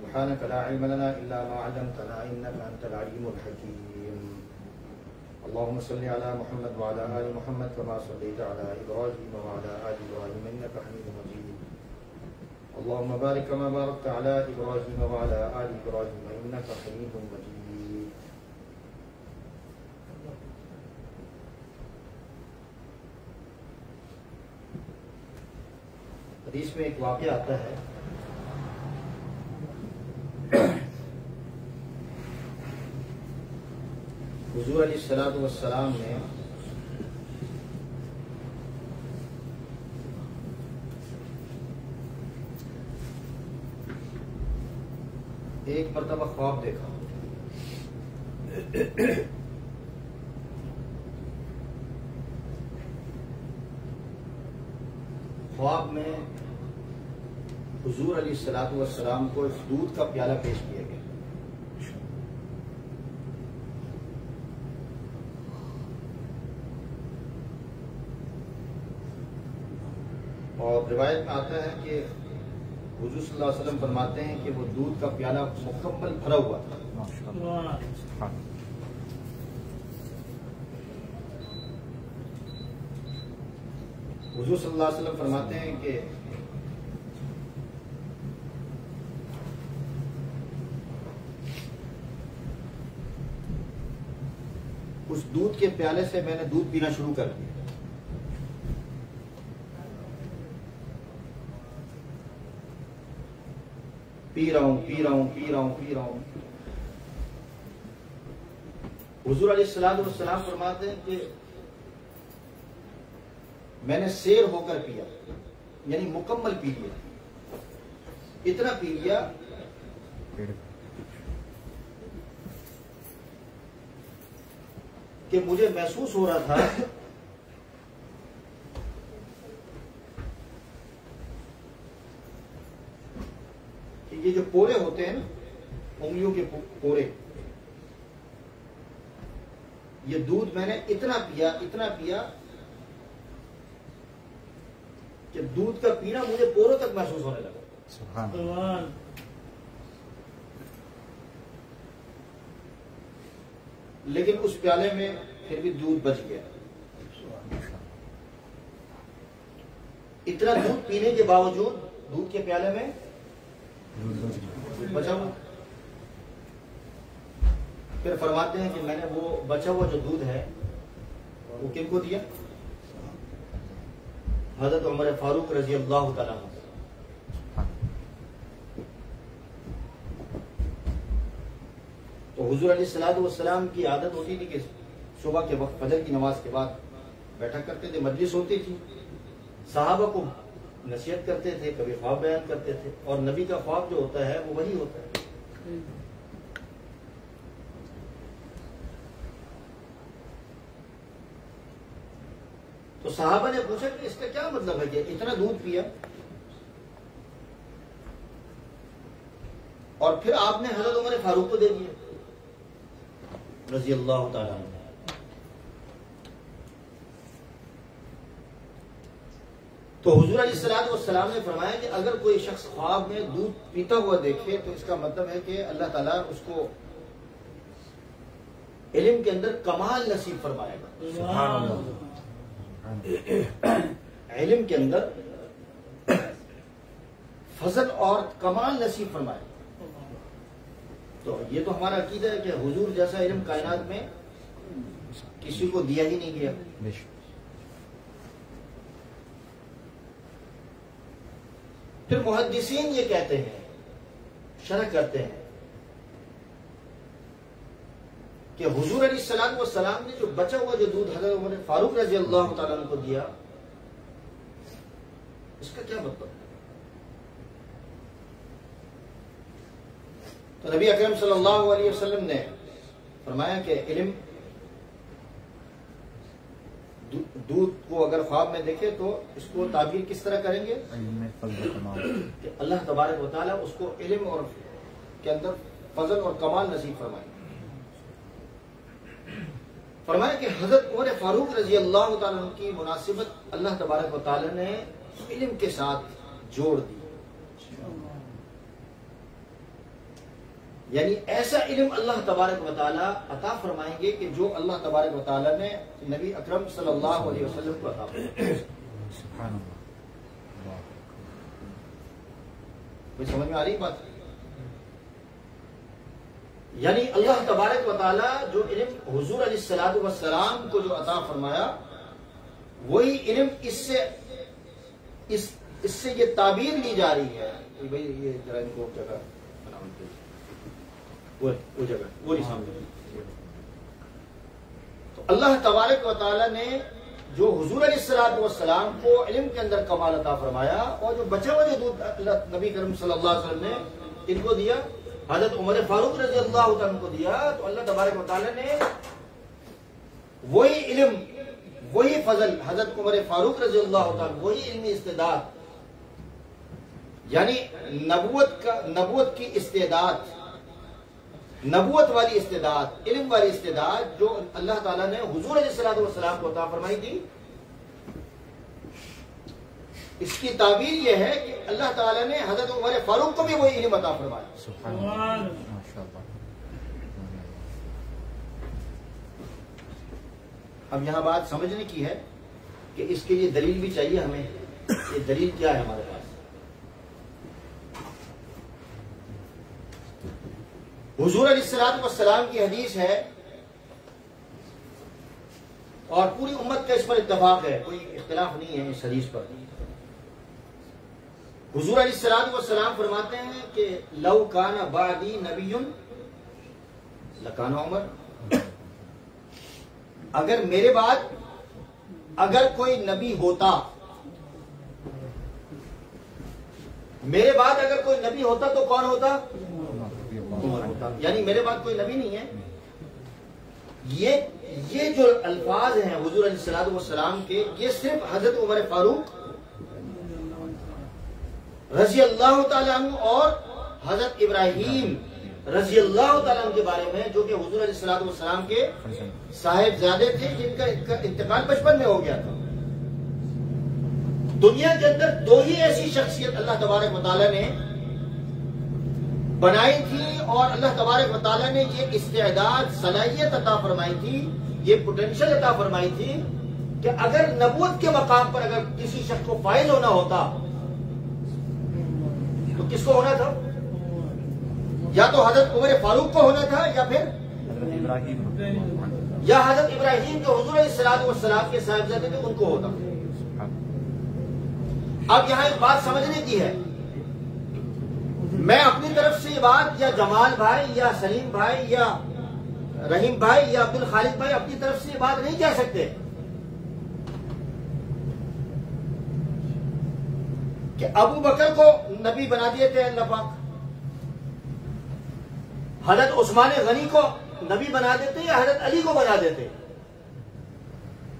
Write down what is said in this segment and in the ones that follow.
سبحانك لا علم لنا إلا ما علمتنا إنك أنت العليم الحكيم. اللهم صل على محمد وعلى آل محمد كما صليت على إبراهيم وعلى آل إبراهيم إنك حميد مجيد. اللهم بارك كما باركت على إبراهيم وعلى آل إبراهيم إنك حميد مجيد. حدیث میں ایک واقعہ آتا ہے حضور علیہ السلاۃ والسلام نے ایک مرتبہ خواب دیکھا۔ خواب میں حضور علیہ السلاۃ والسلام کو اس دودھ کا پیالہ پیش کیا گیا اور روایت میں آتا ہے کہ حضور صلی اللہ علیہ وسلم فرماتے ہیں کہ وہ دودھ کا پیالہ مکمل بھرا ہوا تھا۔ حضور صلی اللہ علیہ وسلم فرماتے ہیں کہ اس دودھ کے پیالے سے میں نے دودھ پینا شروع کر دیا۔ پی رہا ہوں پی رہا ہوں پی رہا ہوں پی رہا ہوں حضور علیہ السلام والسلام فرماتے ہیں کہ میں نے سیر ہو کر پیا یعنی مکمل پی لیا۔ اتنا پی لیا کہ مجھے محسوس ہو رہا تھا یہ جو پورے ہوتے ہیں نا انگلیوں کے پورے۔ یہ دودھ میں نے اتنا پیا اتنا پیا کہ دودھ کا پینا مجھے پوروں تک محسوس ہونے لگا۔ سبحان لیکن اس پیالے میں پھر بھی دودھ بچ گیا۔ اتنا دودھ پینے کے باوجود دودھ کے پیالے میں بچا ہوا پھر فرماتے ہیں کہ میں نے وہ بچا ہوا جو دودھ ہے، وہ کن کو دیا؟ حضرت عمر فاروق رضی اللہ تعالیٰ عنہ۔ تو حضور علیہ السلاۃ والسلام کی عادت ہوتی تھی کہ صبح کے وقت فجر کی نماز کے بعد بیٹھا کرتے تھے، مجلس ہوتی تھی۔ صحابہ کو نصیحت کرتے تھے، کبھی خواب بیان کرتے تھے، اور نبی کا خواب جو ہوتا ہے وہ وہی ہوتا ہے۔ تو صحابہ نے پوچھا کہ اس کا کیا مطلب ہے کہ اتنا دودھ پیا؟ اور پھر آپ نے حضرت عمر فاروق کو دے دیا رضی اللہ تعالیٰ عنہ۔ تو حضور علیہ السلام والسلام نے فرمایا کہ اگر کوئی شخص خواب میں دودھ پیتا ہوا دیکھے تو اس کا مطلب ہے کہ اللہ تعالیٰ اس کو علم کے اندر کمال نصیب فرمائے گا۔ سبحان اللہ۔ علم کے اندر فضل اور کمال نصیب فرمائے تو یہ تو ہمارا عقیدہ ہے کہ حضور جیسا علم کائنات میں کسی کو دیا ہی نہیں گیا بے شک پھر محدثین یہ کہتے ہیں، شرح کرتے ہیں کہ حضور علیہ السلام والسلام نے جو بچا ہوا جو دودھ حضرت عمر فاروق رضی اللہ تعالیٰ عنہ کو دیا، اس کا کیا مطلب؟ تو نبی اکرم صلی اللہ علیہ وسلم نے فرمایا کہ علم دودھ کو اگر خواب میں دیکھے تو اس کو تعبیر کس طرح کریں گے؟ کہ اللہ تبارک و تعالیٰ اس کو علم اور کے اندر فضل اور کمال نصیب فرمائے۔ فرمایا کہ حضرت عمر فاروق رضی اللہ تعالیٰ کی مناسبت اللہ تبارک و تعالیٰ نے علم کے ساتھ جوڑ دی۔ یعنی ایسا علم اللہ تبارک و تعالیٰ عطا فرمائیں گے کہ جو اللہ تبارک و تعالیٰ نے نبی اکرم صلی اللہ علیہ وسلم کو عطا سبحان اللہ کوئی سمجھ میں آ رہی بات؟ یعنی اللہ تبارک و تعالیٰ جو علم حضور علیہ السلام وسلام کو جو عطا فرمایا، وہی علم اس سے، اس اس سے یہ تعبیر لی جا رہی ہے۔ کہ بھئی یہ ذرا ان کو جگہ بناؤ ان کے لیے۔ وہ وہ جگہ وہ نہیں سامنے تو اللہ تبارک و تعالیٰ نے جو حضور علیہ السلام والسلام کو علم کے اندر کمال عطا فرمایا اور جو بچا ہوا جو دودھ نبی کرم صلی اللہ علیہ وسلم نے ان کو دیا، حضرت عمر فاروق رضی اللہ عنہ کو دیا، تو اللہ تبارک و تعالیٰ نے وہی علم، وہی فضل، حضرت عمر فاروق رضی اللہ عنہ، وہی علمی استعداد یعنی نبوت کا، نبوت کی استعداد نبوت والی استعداد علم والی استعداد جو اللہ تعالیٰ نے حضور علیہ السلام کو عطا فرمائی تھی۔ اس کی تعبیر یہ ہے کہ اللہ تعالیٰ نے حضرت عمر فاروق کو بھی وہی علم عطا فرمایا۔ اب یہاں بات سمجھنے کی ہے کہ اس کے لیے دلیل بھی چاہیے ہمیں۔ یہ دلیل کیا ہے ہمارے پاس حضور علیہ السلام والسلام کی حدیث ہے اور پوری امت کا اس پر اتفاق ہے، کوئی اختلاف نہیں ہے اس حدیث پر۔ حضور علیہ السلام والسلام فرماتے ہیں کہ لو کان بادی نبی لکان عمر۔ اگر میرے بعد اگر کوئی نبی ہوتا، میرے بعد اگر کوئی نبی ہوتا تو کون ہوتا؟ عمر ہوتا یعنی میرے بعد کوئی نبی نہیں ہے۔ یہ یہ جو الفاظ ہیں حضور علیہ السلام کے، یہ صرف حضرت عمر فاروق رضی اللہ تعالیٰ عنہ اور حضرت ابراہیم رضی اللہ تعالیٰ عنہ کے بارے میں، جو کہ حضور علیہ السلام والسلام کے صاحب زیادہ تھے، جن کا انتقال بچپن میں ہو گیا تھا۔ دنیا کے اندر دو ہی ایسی شخصیت اللہ تبارک مطالعہ نے بنائی تھی اور اللہ تبارک مطالعہ نے یہ استعداد، صلاحیت عطا فرمائی تھی، یہ پوٹینشل عطا فرمائی تھی کہ اگر نبوت کے مقام پر اگر کسی شخص کو فائز ہونا ہوتا، تو کس کو ہونا تھا؟ یا تو حضرت عمر فاروق کو ہونا تھا یا پھر یا حضرت ابراہیم جو حضور السلام والسلام کے صاحبزادے تھے، ان کو ہوتا۔ اب یہاں ایک بات سمجھنے کی ہے۔ میں اپنی طرف سے یہ بات، یا جمال بھائی، یا سلیم بھائی، یا رحیم بھائی، یا عبد الخالد بھائی اپنی طرف سے یہ بات نہیں کہہ سکتے۔ کہ ابو بکر کو نبی بنا دیے تھے اللہ پاک۔ حضرت عثمان غنی کو نبی بنا دیتے یا حضرت علی کو بنا دیتے؟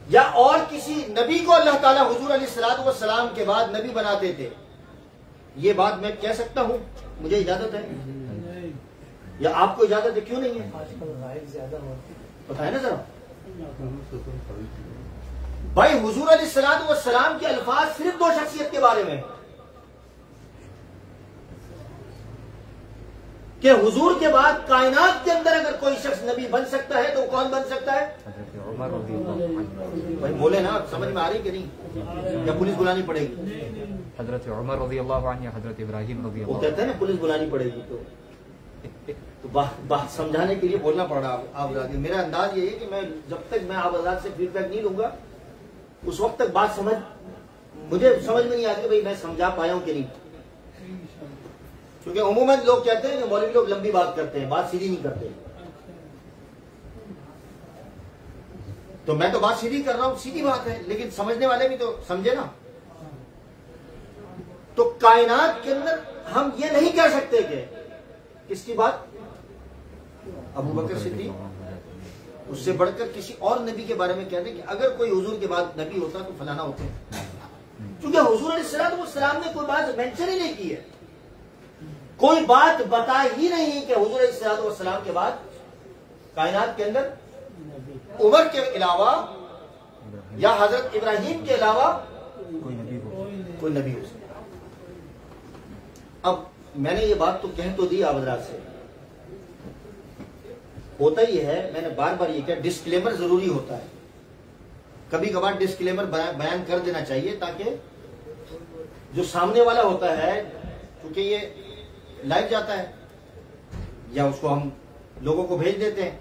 یا اور کسی نبی کو اللہ تعالیٰ حضور علیہ السلام والسلام کے بعد نبی بنا دیتے؟ یہ بات میں کہہ سکتا ہوں مجھے اجازت ہے۔ یا آپ کو اجازت ہے کیوں نہیں ہے؟ بتائیں نا ذرا۔ بھائی حضور علیہ السلام والسلام کے الفاظ صرف دو شخصیت کے بارے میں۔ ہیں۔ کہ حضور کے بعد کائنات کے اندر اگر کوئی شخص نبی بن سکتا ہے تو وہ کون بن سکتا ہے؟ حضرت عمر رضی اللہ عنہ۔ بھائی بولے نا سمجھ میں آ رہی کہ نہیں؟ یا پولیس بلانی پڑے گی؟ حضرت عمر رضی اللہ عنہ یا حضرت ابراہیم رضی وہ اللہ کہتے ہیں نا، پولیس بلانی پڑے گی تو. بات سمجھانے کے لیے بولنا پڑ رہا آپ حضرات میرا انداز یہ ہے کہ میں جب تک میں آپ حضرات سے فیڈ بیک نہیں لوں گا، اس وقت تک بات سمجھ، مجھے سمجھ میں نہیں آتی بھائی میں سمجھا پایا ہوں کہ نہیں۔ کیونکہ عموماً لوگ کہتے ہیں کہ مولوی لوگ لمبی بات کرتے ہیں، بات سیدھی نہیں کرتے۔ تو میں تو بات سیدھی کر رہا ہوں، سیدھی بات ہے، لیکن سمجھنے والے بھی تو سمجھے نا۔ تو کائنات کے اندر ہم یہ نہیں کہہ سکتے کہ کس کی بات؟ ابو بکر صدیق۔ اس سے بڑھ کر کسی اور نبی کے بارے میں کہتے ہیں کہ اگر کوئی حضور کے بعد نبی ہوتا تو فلانا ہوتے۔ کیونکہ حضور علیہ السلام نے کوئی بات مینشن ہی نہیں کی ہے۔ کوئی بات بتا ہی نہیں کہ حضور علیہ السلام کے بعد کائنات کے اندر عمر کے علاوہ یا حضرت ابراہیم کے علاوہ کوئی نبی ہو سکتا۔ اب میں نے یہ بات تو کہہ تو دی آپ سے۔ ہوتا ہی ہے، میں نے بار بار یہ کہا ڈسکلیمر ضروری ہوتا ہے۔ کبھی کبھار ڈسکلیمر بیان کر دینا چاہیے تاکہ جو سامنے والا ہوتا ہے کیونکہ یہ لائیو جاتا ہے، یا اس کو ہم لوگوں کو بھیج دیتے ہیں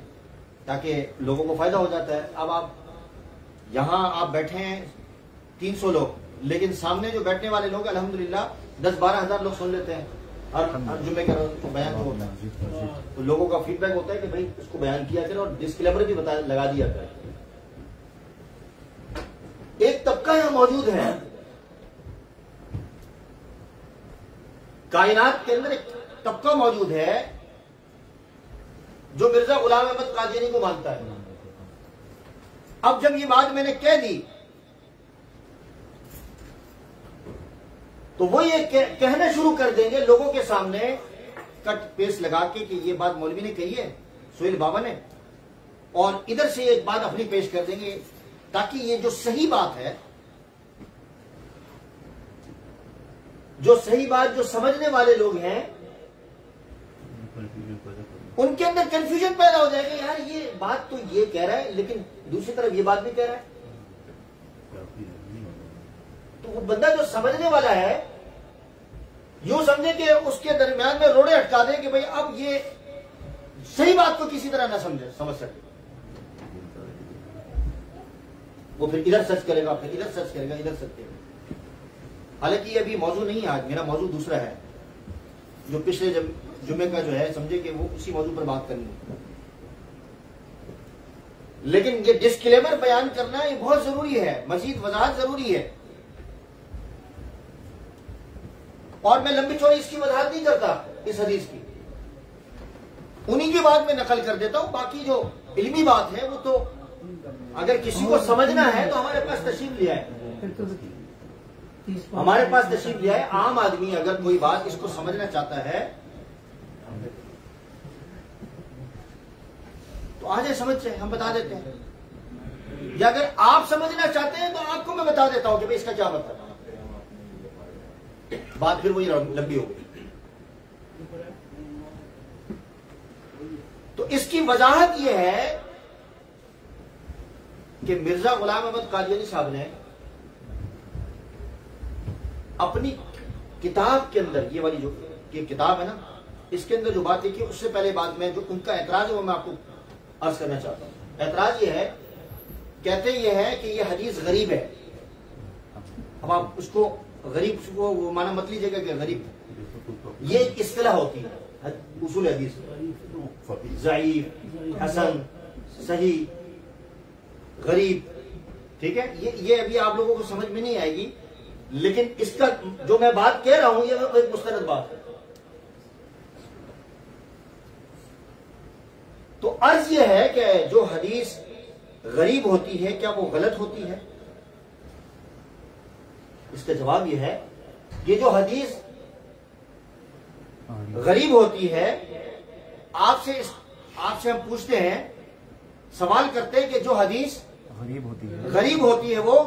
تاکہ لوگوں کو فائدہ ہو جاتا ہے۔ اب آپ یہاں آپ بیٹھے ہیں، تین سو لوگ، لیکن سامنے جو بیٹھنے والے لوگ، الحمدللہ دس بارہ ہزار لوگ سن لیتے ہیں۔ اور ہر جمعے کا بیان جو ہوتا ہے۔ تو لوگوں کا فیڈ بیک ہوتا ہے کہ بھائی اس کو بیان کیا کرے اور ڈسکلیمر بھی بتا لگا دیا کرے ایک طبقہ یہاں موجود ہے۔ کائنات کے اندر ایک طبقہ موجود ہے جو مرزا غلام احمد قادیانی کو مانتا ہے۔ اب جب یہ بات میں نے کہہ دی تو وہ یہ کہنا شروع کر دیں گے لوگوں کے سامنے. کٹ پیس لگا کے کہ یہ بات مولوی نے کہی ہے، سہیل بابا نے. اور ادھر سے ایک بات اپنی پیش کر دیں گے تاکہ یہ جو صحیح بات ہے، جو صحیح بات جو سمجھنے والے لوگ ہیں، ان کے اندر کنفیوژن پیدا ہو جائے گا یار یہ بات تو یہ کہہ رہا ہے، لیکن دوسری طرف یہ بات بھی کہہ رہا ہے۔ تو وہ بندہ جو سمجھنے والا ہے یوں سمجھے کہ اس کے درمیان میں روڑے اٹکا دیں کہ بھائی اب یہ صحیح بات کو کسی طرح نہ سمجھے، سمجھ سکے۔ وہ پھر ادھر سرچ کرے گا، پھر ادھر سرچ کرے گا، ادھر سرچ کرے گا۔ حالانکہ یہ ابھی موضوع نہیں ہے آج، میرا موضوع دوسرا ہے۔ جو پچھلے جمعے کا جو ہے، سمجھے کہ وہ اسی موضوع پر بات کرنی ہے۔ لیکن یہ ڈسکلیمر بیان کرنا یہ بہت ضروری ہے، مزید وضاحت ضروری ہے۔ اور میں لمبی چوڑی اس کی وضاحت نہیں کرتا اس حدیث کی۔ انہی کی بات میں نقل کر دیتا ہوں، باقی جو علمی بات ہے، وہ تو اگر کسی کو سمجھنا ہے تو ہمارے پاس تشریف لیا ہے ہمارے پاس تشریف لیا ہے عام آدمی اگر کوئی بات اس کو سمجھنا چاہتا ہے، تو آ جائے سمجھ سے ہم بتا دیتے ہیں۔ یا اگر آپ سمجھنا چاہتے ہیں تو آپ کو میں بتا دیتا ہوں کہ اس کا کیا مطلب بات پھر وہی لمبی ہو گئی تو اس کی وضاحت یہ ہے کہ مرزا غلام احمد قادیانی صاحب نے اپنی کتاب کے اندر یہ والی جو یہ کتاب ہے نا، اس کے اندر جو بات لکھی، اس سے پہلے بات میں جو ان کا اعتراض ہے وہ میں آپ کو عرض کرنا چاہتا ہوں۔ اعتراض یہ ہے، کہتے یہ ہے کہ یہ حدیث غریب ہے۔ اب آپ اس کو غریب کو وہ مانا مت لیجیے گا کہ غریب۔ یہ ایک اصطلاح ہوتی ہے۔ اصول حدیث۔ ضعیف، حسن، صحیح، غریب۔ ٹھیک ہے؟ یہ ابھی آپ لوگوں کو سمجھ میں نہیں آئے گی، لیکن اس کا جو میں بات کہہ رہا ہوں، یہ ایک مسترد بات ہے۔ تو عرض یہ ہے کہ جو حدیث غریب ہوتی ہے، کیا وہ غلط ہوتی ہے؟ اس کا جواب یہ ہے یہ جو حدیث غریب ہوتی ہے آپ سے آپ سے ہم پوچھتے ہیں سوال کرتے ہیں کہ جو حدیث غریب ہوتی ہے۔ غریب ہوتی ہے وہ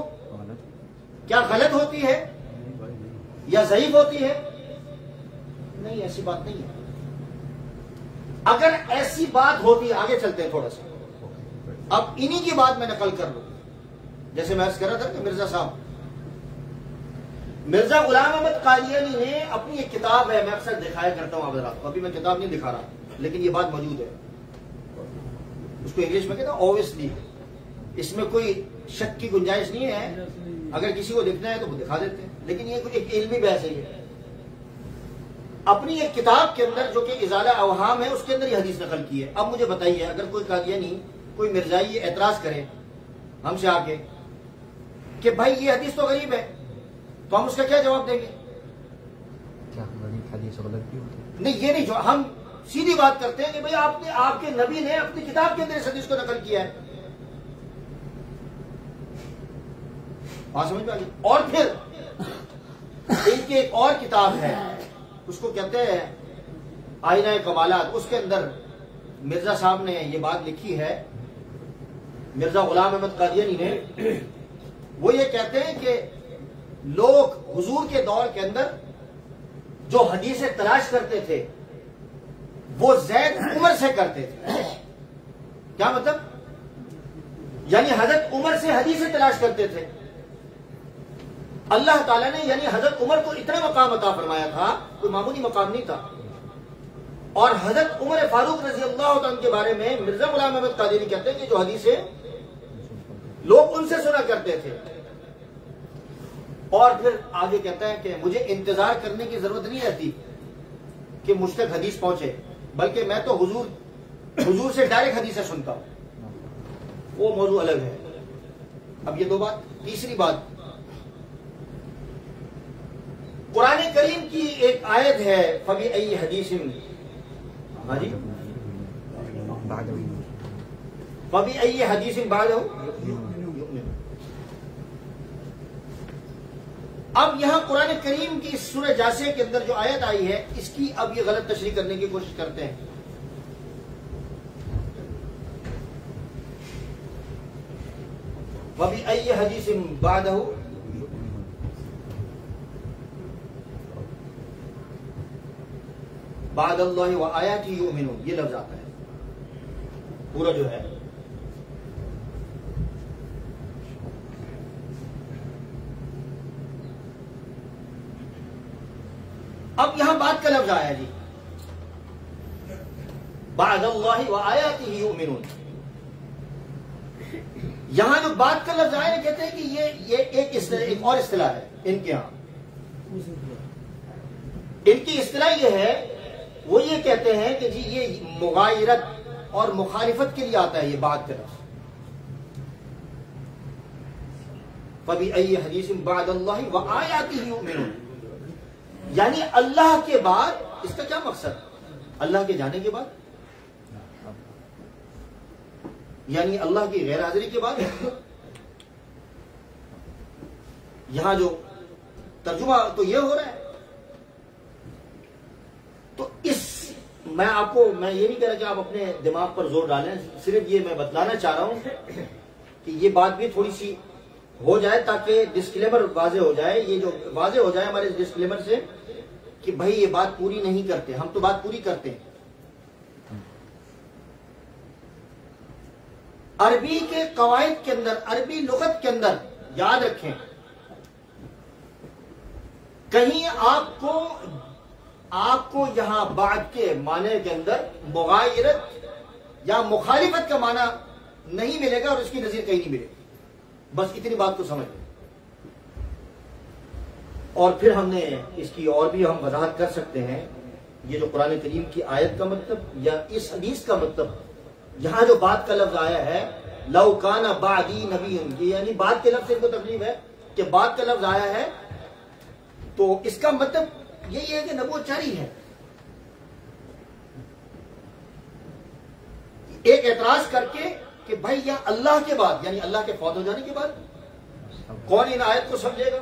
کیا غلط ہوتی ہے؟ یا ضعیف ہوتی ہے؟ نہیں ایسی بات نہیں ہے۔ اگر ایسی بات ہوتی ہے آگے چلتے ہیں تھوڑا سا۔ اب انہی کی بات میں نقل کر لوں۔ جیسے میں کہہ رہا تھا کہ مرزا صاحب مرزا غلام احمد قادیانی نے اپنی ایک کتاب ہے، میں اکثر دکھایا کرتا ہوں آپ کو۔ ابھی میں کتاب نہیں دکھا رہا، لیکن یہ بات موجود ہے۔ اس کو انگلش میں کہتا ہوں اوبیسلی اس میں کوئی شک کی گنجائش نہیں ہے۔ اگر کسی کو دکھنا ہے تو وہ دکھا دیتے ہیں۔ لیکن یہ کوئی ایک علمی بحث ہے اپنی ایک کتاب کے اندر جو کہ ازالہ اوہام ہے، اس کے اندر یہ حدیث نقل کی ہے۔ اب مجھے بتائیے، اگر کوئی قادیانی کوئی مرزائی اعتراض کرے ہم سے آ کے کہ بھائی یہ حدیث تو غریب ہے۔ تو ہم اس کا کیا جواب دیں گے؟ نہیں یہ نہیں جو ہم سیدھی بات کرتے ہیں کہ بھائی آپ نے آپ کے نبی نے اپنی کتاب کے اندر اس حدیث کو نقل کیا ہے۔ بات سمجھ میں اور پھر ان کی ایک اور کتاب ہے اس کو کہتے ہیں آئینہ کمالات۔ اس کے اندر مرزا صاحب نے یہ بات لکھی ہے مرزا غلام احمد قادیانی نے وہ یہ کہتے ہیں کہ لوگ حضور کے دور کے اندر جو حدیثیں تلاش کرتے تھے، وہ زید عمر سے کرتے تھے۔ کیا مطلب؟ یعنی حضرت عمر سے حدیثیں تلاش کرتے تھے۔ اللہ تعالیٰ نے یعنی حضرت عمر کو اتنا مقام عطا فرمایا تھا، کوئی معمولی مقام نہیں تھا۔ اور حضرت عمر فاروق رضی اللہ عنہ کے بارے میں مرزا غلام احمد قادری کہتے ہیں کہ جو حدیثیں لوگ ان سے سنا کرتے تھے۔ اور پھر آگے کہتا ہے کہ مجھے انتظار کرنے کی ضرورت نہیں رہتی کہ مجھ تک حدیث پہنچے، بلکہ میں تو حضور حضور سے ڈائریکٹ حدیثیں سنتا ہوں۔ وہ موضوع الگ ہے۔ اب یہ دو بات۔ تیسری بات، قرآن کریم کی ایک آیت ہے، فبی ائی حدیث۔ ہاں جی۔ فبی ائی حدیث بعد ہو۔ اب یہاں قرآن کریم کی اس سورہ جاسے کے اندر جو آیت آئی ہے، اس کی اب یہ غلط تشریح کرنے کی کوشش کرتے ہیں۔ وبی ائی حدیث بعد ہو بعد اللہ و آیات یؤمنون یہ لفظ آتا ہے۔ پورا جو ہے۔ اب یہاں بات کا لفظ آیا جی۔ بعد اللہ و آیات یؤمنون۔ یہاں جو بات کا لفظ آیا کہتے ہیں کہ یہ یہ ایک اصطلاح ایک اور اصطلاح ہے ان کے ہاں ان کی اصطلاح یہ ہے، وہ یہ کہتے ہیں کہ جی یہ مغایرت اور مخالفت کے لیے آتا ہے یہ بات کا لفظ۔ فبی ائی حدیث بعد اللہ و آیاتی یؤمنون۔ یعنی اللہ کے بعد، اس کا کیا مقصد؟ اللہ کے جانے کے بعد؟ یعنی اللہ کی غیر حاضری کے بعد؟ یہاں جو ترجمہ تو یہ ہو رہا ہے۔ تو اس، میں آپ کو، میں یہ نہیں کہہ رہا کہ آپ اپنے دماغ پر زور ڈالیں، صرف یہ میں بتلانا چاہ رہا ہوں کہ یہ بات بھی تھوڑی سی ہو جائے تاکہ ڈسکلیمر واضح ہو جائے، یہ جو واضح ہو جائے ہمارے ڈسکلیمر سے کہ بھائی یہ بات پوری نہیں کرتے، ہم تو بات پوری کرتے ہیں۔ عربی کے قواعد کے اندر، عربی لغت کے اندر یاد رکھیں، کہیں آپ کو آپ کو یہاں بعد کے معنی کے اندر مغایرت یا مخالفت کا معنی نہیں ملے گا اور اس کی نظیر کہیں نہیں ملے گی۔ بس اتنی بات کو سمجھ اور پھر ہم نے اس کی اور بھی ہم وضاحت کر سکتے ہیں۔ یہ جو قرآن کریم کی آیت کا مطلب یا اس حدیث کا مطلب یہاں جو بات کا لفظ آیا ہے، لو کانا بادی نبی یعنی بات کے لفظ سے ان کو تکلیف ہے کہ بات کا لفظ آیا ہے، تو اس کا مطلب یہی ہے کہ نبوت جاری ہے۔ ایک اعتراض کر کے کہ بھائی یا اللہ کے بعد یعنی اللہ کے فوت ہو جانے کے بعد کون ان آیت کو سمجھے گا؟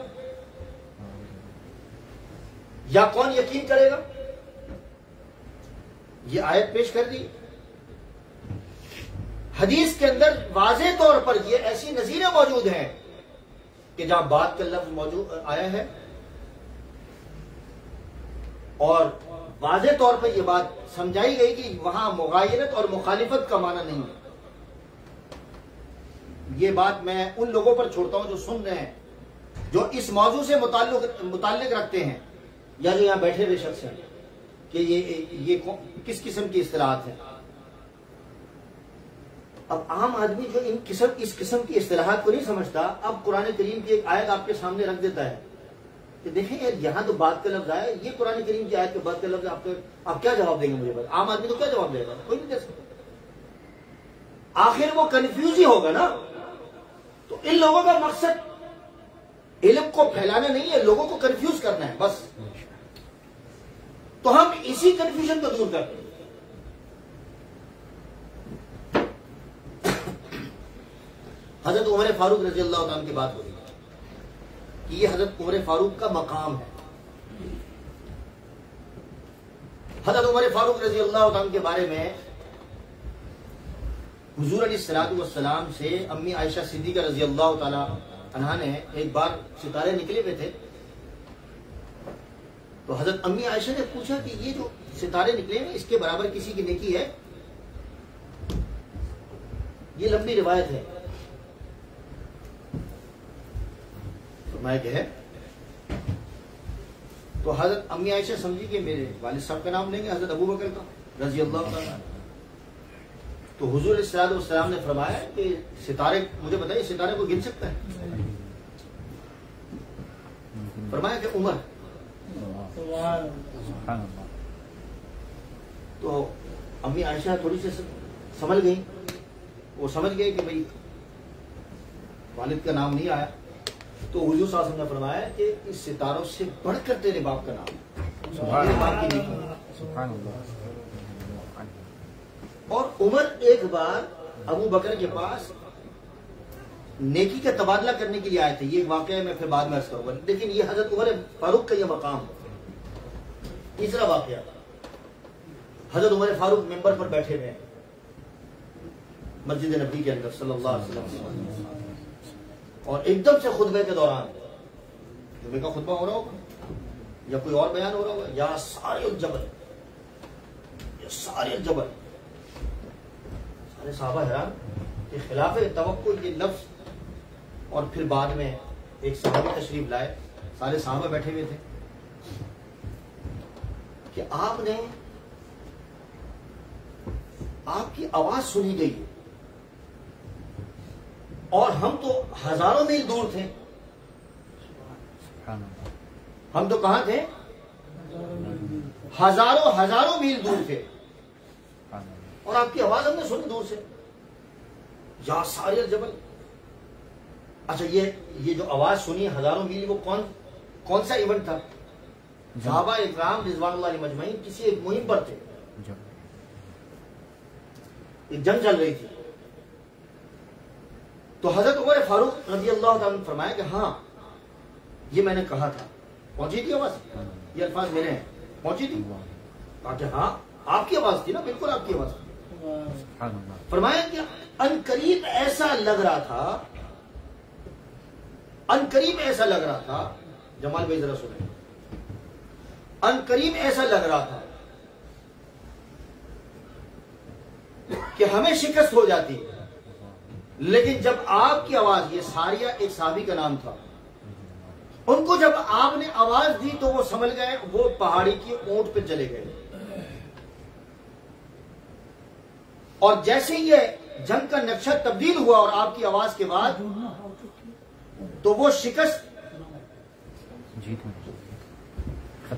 یا کون یقین کرے گا؟ یہ آیت پیش کر دی۔ حدیث کے اندر واضح طور پر یہ ایسی نظیریں موجود ہیں کہ جہاں بات کا لفظ موجود آیا ہے۔ اور واضح طور پر یہ بات سمجھائی گئی کہ وہاں مغایرت اور مخالفت کا معنی نہیں ہے۔ یہ بات میں ان لوگوں پر چھوڑتا ہوں جو سن رہے ہیں، جو اس موضوع سے متعلق متعلق رکھتے ہیں، یا جو یہاں بیٹھے ہوئے شخص ہیں کہ یہ یہ کس قسم کی اصطلاحات ہیں؟ اب عام آدمی جو ان قسم، اس قسم کی اصطلاحات کو نہیں سمجھتا، اب قرآن کریم کی ایک آیت آپ کے سامنے رکھ دیتا ہے کہ دیکھیں، یار یہاں تو بات کا لفظ آیا، یہ قرآن کریم کی آیت کے بات کا لفظ آپ آپ کیا جواب دیں گے مجھے بات عام آدمی تو کیا جواب دے گا؟ کوئی نہیں دے سکتا۔ آخر وہ کنفیوز ہی ہوگا نا۔ تو ان لوگوں کا مقصد علم کو پھیلانا نہیں ہے، لوگوں کو کنفیوز کرنا ہے، بس۔ تو ہم اسی کنفیوژن کو دور کرتے ہیں۔ حضرت عمر فاروق رضی اللہ عنہ کی بات ہو رہی ہے کہ یہ حضرت عمر فاروق کا مقام ہے۔ حضرت عمر فاروق رضی اللہ عنہ کے بارے میں حضور علیہ السلاط والسلام سے امی عائشہ صدیقہ رضی اللہ تعالی عنہ نے ایک بار ستارے نکلے ہوئے تھے۔ تو حضرت امی عائشہ نے پوچھا کہ یہ جو ستارے نکلے ہیں، اس کے برابر کسی کی نیکی ہے؟ یہ لمبی روایت ہے۔ فرمایا کہ ہے۔ تو حضرت امی عائشہ سمجھی کہ میرے والد صاحب کا نام لیں گے، حضرت ابو بکر کا، رضی اللہ تعالیٰ تو حضور السلام والسلام نے فرمایا کہ ستارے مجھے بتائیے ستارے کو گن سکتا ہے؟ فرمایا کہ عمر۔ تو امی عائشہ تھوڑی سی سمجھ گئی وہ سمجھ گئے کہ بھئی والد کا نام نہیں آیا۔ تو حضور صلی اللہ علیہ وسلم نے فرمایا کہ اس ستاروں سے بڑھ کر تیرے باپ کا نام۔ تیرے باپ کی اللہ۔ اور عمر ایک بار ابو بکر کے پاس نیکی کا تبادلہ کرنے کے لیے آئے تھے۔ یہ واقعہ میں پھر بعد میں عرض کروں گا۔ لیکن یہ حضرت عمر فاروق کا یہ مقام۔ تیسرا واقعہ۔ حضرت عمر فاروق ممبر پر بیٹھے ہوئے ہیں۔ مسجد نبی کے اندر، صلی اللہ علیہ وسلم۔ اور ایک دم سے خطبے کے دوران جمعے کا خطبہ ہو رہا ہوگا، یا کوئی اور بیان ہو رہا ہوگا، یا سارے الجبل، یا سارے الجبل۔ سارے صحابہ حیران کہ خلاف توقع یہ لفظ اور پھر بعد میں ایک صحابی تشریف لائے سارے صحابہ بیٹھے ہوئے تھے۔ کہ آپ نے آپ کی آواز سنی گئی اور ہم تو ہزاروں میل دور تھے۔ ہم تو کہاں تھے؟ ہزاروں ہزاروں میل دور تھے۔ اور آپ کی آواز ہم نے سنی دور سے۔ یا سارے جبل اچھا یہ یہ جو آواز سنی ہزاروں میل وہ کون کون سا ایونٹ تھا؟ صحابہ اکرام رضوان اللہ علیہ مجمعین کسی ایک مہم پر تھے۔ ایک جنگ چل رہی تھی۔ تو حضرت عمر فاروق رضی اللہ تعالیٰ نے فرمایا کہ ہاں یہ میں نے کہا تھا۔ پہنچی تھی آواز؟ یہ الفاظ میرے ہیں۔ پہنچی تھی؟ کہا کہ ہاں آپ کی آواز تھی نا بالکل آپ کی آواز تھی۔ فرمایا کہ ان قریب ایسا لگ رہا تھا، ان قریب ایسا لگ رہا تھا، جمال بھائی ذرا سنیں۔ ان قریب ایسا لگ رہا تھا کہ ہمیں شکست ہو جاتی، لیکن جب آپ کی آواز، یہ ساریہ ایک صحابی کا نام تھا، ان کو جب آپ نے آواز دی تو وہ سمجھ گئے، وہ پہاڑی کی اونٹ پہ چلے گئے۔ اور جیسے یہ جنگ کا نقشہ تبدیل ہوا اور آپ کی آواز کے بعد تو وہ شکست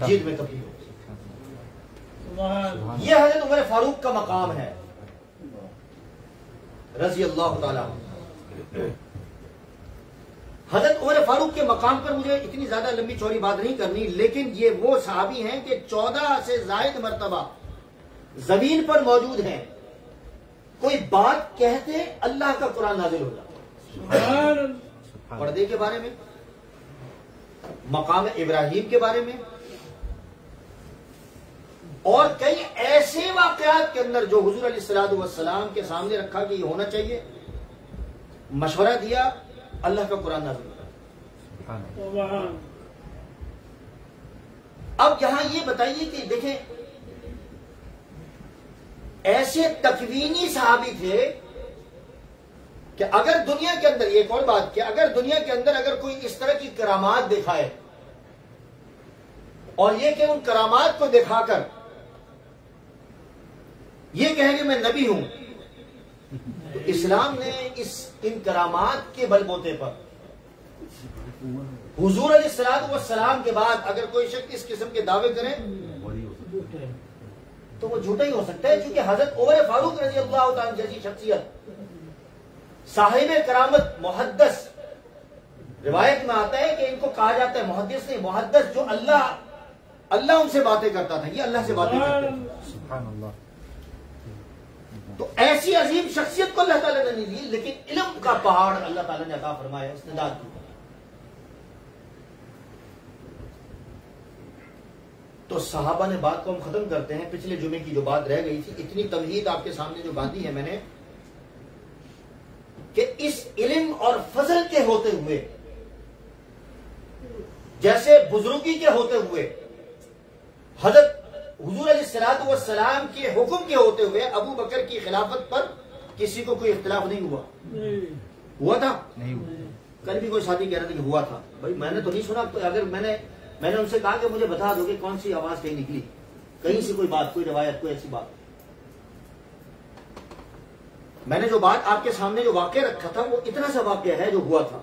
جیت میں تبدیل ہو یہ حضرت عمر فاروق کا مقام ہے۔ رضی اللہ تعالی۔ حضرت عمر فاروق کے مقام پر مجھے اتنی زیادہ لمبی چوری بات نہیں کرنی لیکن یہ وہ صحابی ہیں کہ چودہ سے زائد مرتبہ زمین پر موجود ہیں۔ کوئی بات کہتے اللہ کا قرآن نازل ہو جاتا پردے کے بارے میں مقام ابراہیم کے بارے میں اور کئی ایسے واقعات کے اندر جو حضور علیہ السلام والسلام کے سامنے رکھا کہ یہ ہونا چاہیے مشورہ دیا اللہ کا قرآن نازل اللہ۔ اب یہاں یہ بتائیے کہ دیکھیں ایسے تکوینی صحابی تھے کہ اگر دنیا کے اندر ایک اور بات کہ اگر دنیا کے اندر اگر کوئی اس طرح کی کرامات دکھائے اور یہ کہ ان کرامات کو دکھا کر یہ کہیں کہ میں نبی ہوں، تو اسلام نے اس ان کرامات کے بل بوتے پر حضور علیہ السلام والسلام کے بعد اگر کوئی شخص اس قسم کے دعوے کرے تو وہ جھوٹا ہی ہو سکتا ہے کیونکہ حضرت عمر فاروق رضی اللہ تعالیٰ جیسی شخصیت۔ صاحب کرامت محدث۔ روایت میں آتا ہے کہ ان کو کہا جاتا ہے محدث نہیں محدث جو اللہ اللہ ان سے باتیں کرتا تھا یہ اللہ سے باتیں تھے۔ سبحان اللہ۔ تو ایسی عظیم شخصیت کو اللہ تعالیٰ نے نہیں دی لیکن علم کا پہاڑ اللہ تعالیٰ نے عطا فرمایا استداد کی۔ تو صحابہ نے بات کو ہم ختم کرتے ہیں۔ پچھلے جمعے کی جو بات رہ گئی تھی اتنی تمہید آپ کے سامنے جو باندھی ہے میں نے کہ اس علم اور فضل کے ہوتے ہوئے جیسے بزرگی کے ہوتے ہوئے حضرت حضور علیہ السلام والسلام کے حکم کے ہوتے ہوئے ابو بکر کی خلافت پر کسی کو کوئی اختلاف نہیں ہوا۔ ہوا تھا؟ نہیں کل بھی کوئی ساتھی کہہ رہا تھا کہ ہوا تھا۔ بھائی میں نے تو نہیں سنا اگر میں نے میں نے ان سے کہا کہ مجھے بتا دو کہ کون سی آواز کہیں نکلی۔ کہیں سے کوئی بات، کوئی روایت، کوئی ایسی بات۔ میں نے جو بات آپ کے سامنے جو واقعہ رکھا تھا، وہ اتنا سا واقعہ ہے جو ہوا تھا۔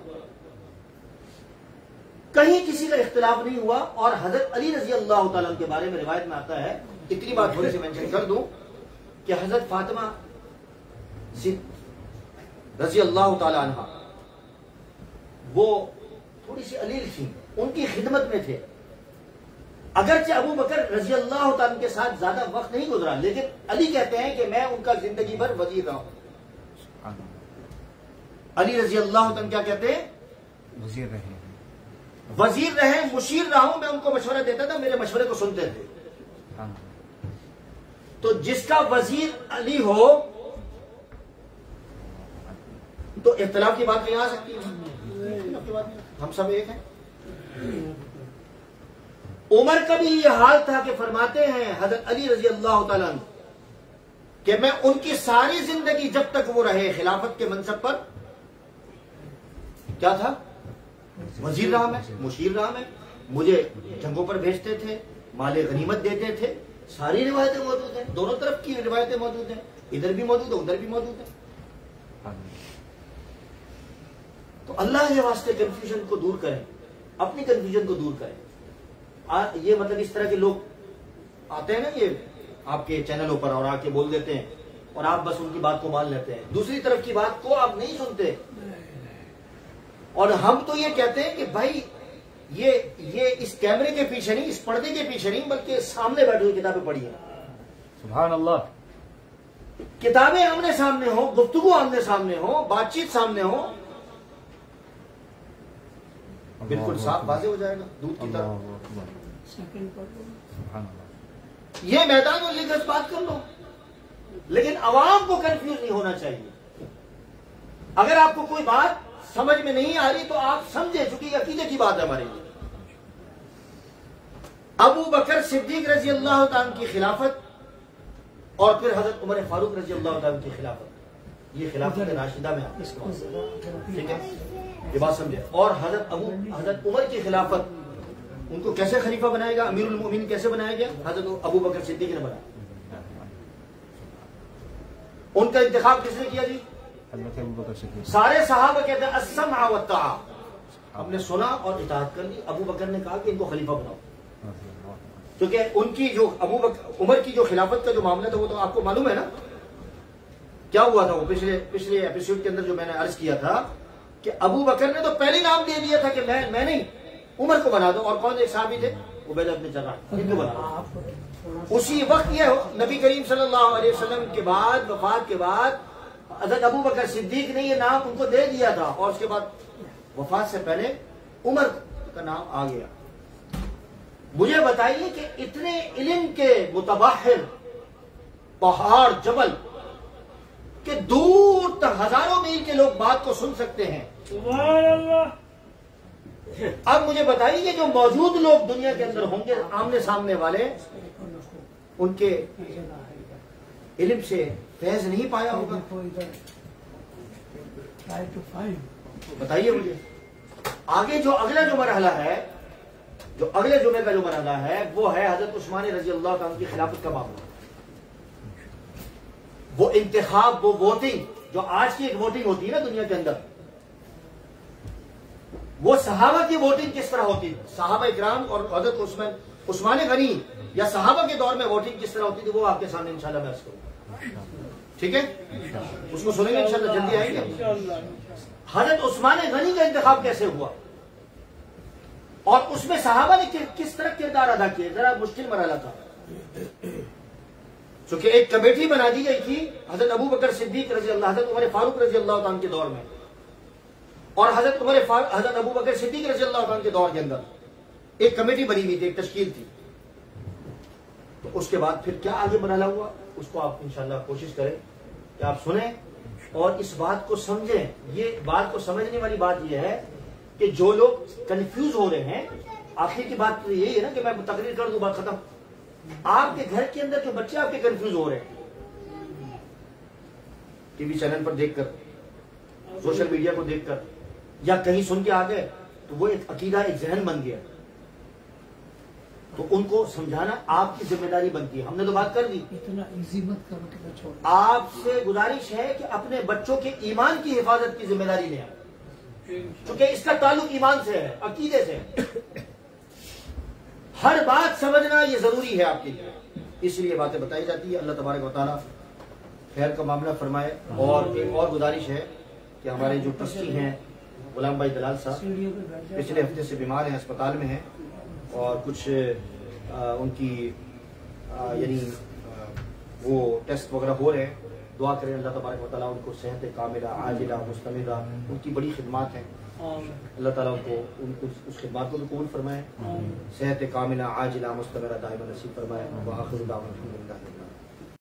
کہیں کسی کا اختلاف نہیں ہوا اور حضرت علی رضی اللہ تعالیٰ کے بارے میں روایت میں آتا ہے، اتنی بات تھوڑی سی مینشن کر دوں کہ حضرت فاطمہ رضی اللہ تعالیٰ عنہ، وہ تھوڑی سی علیل تھی ان کی خدمت میں تھے۔ اگرچہ ابو بکر رضی اللہ تعالیٰ کے ساتھ زیادہ وقت نہیں گزرا لیکن علی کہتے ہیں کہ میں ان کا زندگی بھر وزیر رہا ہوں۔ علی رضی اللہ تعالیٰ کیا کہتے ہیں؟ وزیر رہے وزیر رہے مشیر رہا ہوں میں ان کو مشورہ دیتا تھا میرے مشورے کو سنتے تھے۔ تو جس کا وزیر علی ہو تو اختلاف کی بات نہیں آ سکتی۔ نہیں۔ ہم سب ایک ہیں۔ عمر کا بھی یہ حال تھا کہ فرماتے ہیں حضرت علی رضی اللہ تعالیٰ عنہ کہ میں ان کی ساری زندگی جب تک وہ رہے خلافت کے منصب پر، کیا تھا؟ وزیر رہا میں، مشیر رہا میں، مجھے جنگوں پر بھیجتے تھے، مال غنیمت دیتے تھے، ساری روایتیں موجود ہیں، دونوں طرف کی روایتیں موجود ہیں، ادھر بھی موجود ہے، ادھر بھی موجود ہے۔ تو اللہ کے واسطے کنفیوژن کو دور کریں، اپنی کنفیوژن کو دور کریں۔ یہ مطلب اس طرح کے لوگ آتے ہیں نا یہ آپ کے چینلوں پر اور آ کے بول دیتے ہیں اور آپ بس ان کی بات کو مان لیتے ہیں۔ دوسری طرف کی بات کو آپ نہیں سنتے۔ اور ہم تو یہ کہتے ہیں کہ بھائی یہ یہ اس کیمرے کے پیچھے نہیں اس پردے کے پیچھے نہیں بلکہ سامنے بیٹھے ہوئی کتابیں پڑھی ہیں۔ سبحان اللہ۔ کتابیں آمنے سامنے ہو گفتگو آمنے سامنے ہو بات چیت سامنے ہو بالکل صاف واضح ہو جائے گا دودھ کی طرح یہ میدان اور لیکن بات کر لو۔ لیکن عوام کو کنفیوز نہیں ہونا چاہیے۔ اگر آپ کو کوئی بات سمجھ میں نہیں آ رہی تو آپ سمجھے چونکہ عقیدے کی بات ہے ہمارے لیے۔ ابو بکر صدیق رضی اللہ تعالیٰ کی خلافت اور پھر حضرت عمر فاروق رضی اللہ تعالیٰ کی خلافت۔ یہ خلافت راشدہ میں ہے ٹھیک ہے؟ یہ بات سمجھے۔ اور حضرت ابو حضرت عمر کی خلافت ان کو کیسے خلیفہ بنائے گا امیر المومن کیسے بنایا گیا؟ حضرت ابو بکر صدیق نے بنایا۔ ان کا انتخاب کس نے کیا جی؟ حضرت ابو بکر صدیق۔ سارے صحابہ کہتے ہیں السمع والطاعہ ہم نے سنا اور اطاعت کر لی۔ ابو بکر نے کہا کہ ان کو خلیفہ بناؤ۔ کیونکہ ان کی جو ابو بکر عمر کی جو خلافت کا جو معاملہ تھا وہ تو آپ کو معلوم ہے نا؟ کیا ہوا تھا وہ؟ پچھلے پچھلے ایپیسوڈ کے اندر جو میں نے عرض کیا تھا کہ ابو بکر نے تو پہلے نام دے دیا تھا کہ میں میں نہیں، عمر کو بنا دو۔ اور کون ایک صحابی تھے؟ عبید ابن جراح، ان کو بنا اسی وقت یہ نبی کریم صلی اللہ علیہ وسلم کے بعد، وفات کے بعد، حضرت ابو بکر صدیق نے یہ نام ان کو دے دیا تھا۔ اور اس کے بعد، وفات سے پہلے عمر کا نام آ گیا۔ مجھے بتائیے کہ اتنے علم کے متباہر، پہاڑ جبل کہ دور تک ہزاروں میل کے لوگ بات کو سن سکتے ہیں۔ اب مجھے بتائیے کہ جو موجود لوگ دنیا کے اندر ہوں گے آمنے سامنے والے ان کے علم سے فیض نہیں پایا ہوگا؟ بتائیے مجھے۔ آگے جو اگلا جو مرحلہ ہے جو اگلے جمعے کا جو مرحلہ ہے وہ ہے حضرت عثمان رضی اللہ تعالیٰ کی خلافت کا معاملہ۔ وہ انتخاب وہ ووٹنگ جو آج کی ایک ووٹنگ ہوتی ہے نا دنیا کے اندر، وہ صحابہ کی ووٹنگ کس طرح ہوتی تھی صحابہ اکرام اور حضرت عثمان عثمان غنی یا صحابہ کے دور میں ووٹنگ کس طرح ہوتی تھی؟ وہ آپ کے سامنے انشاءاللہ میں عرض کروں ٹھیک ہے؟ اس کو سنیں گے انشاءاللہ، جلدی آئیں گے۔ حضرت عثمان غنی کا انتخاب کیسے ہوا؟ اور اس میں صحابہ نے کس طرح کردار ادا کیا؟ ذرا مشکل مرحلہ تھا۔ چونکہ ایک کمیٹی بنا دی گئی تھی حضرت ابو بکر صدیق رضی اللہ، حضرت عمر فاروق رضی اللہ عنہ کے دور میں۔ اور حضرت عمر فاروق، حضرت ابو بکر صدیق رضی اللہ عنہ کے دور کے اندر ایک کمیٹی بنی ہوئی تھی، ایک تشکیل تھی۔ تو اس کے بعد پھر کیا آگے مرحلہ ہوا؟ اس کو آپ انشاءاللہ کوشش کریں کہ آپ سنیں اور اس بات کو سمجھیں۔ یہ بات کو سمجھنے والی بات یہ ہے کہ جو لوگ کنفیوز ہو رہے ہیں، آخر کی بات تو یہی ہے نا کہ میں تقریر کر دوں، بات ختم۔ آپ کے گھر کے اندر جو بچے آپ کے کنفیوز ہو رہے ہیں۔ ٹی وی چینل پر دیکھ کر سوشل میڈیا کو دیکھ کر یا کہیں سن کے آ گئے تو وہ ایک عقیدہ ایک ذہن بن گیا۔ تو ان کو سمجھانا آپ کی ذمہ داری بنتی ہے۔ ہم نے تو بات کر دی۔ اتنا ایزی مت کرو کہ میں چھوڑ دوں۔ آپ سے گزارش ہے کہ اپنے بچوں کے ایمان کی حفاظت کی ذمہ داری لیں چونکہ اس کا تعلق ایمان سے ہے عقیدے سے ہے۔ ہر بات سمجھنا یہ ضروری ہے آپ کے لیے۔ اس لیے باتیں بتائی جاتی ہے اللہ تبارک و تعالیٰ خیر کا معاملہ فرمائے۔ اور ایک اور گزارش ہے کہ ہمارے جو ٹرسٹی ہیں، غلام بھائی دلال صاحب، پچھلے ہفتے سے بیمار ہیں اسپتال میں ہیں۔ اور کچھ ان کی یعنی وہ ٹیسٹ وغیرہ ہو رہے ہیں۔ دعا کریں اللہ تبارک و تعالیٰ ان کو صحت کاملہ، عاجلہ مستمدہ ان کی بڑی خدمات ہیں۔ اللہ تعالیٰ کو ان کو اس خدمات کو بھی قبول فرمائے۔ صحت کاملہ عاجلہ مستمرہ دائمہ نصیب فرمائے۔ وآخر دعوانا الحمدللہ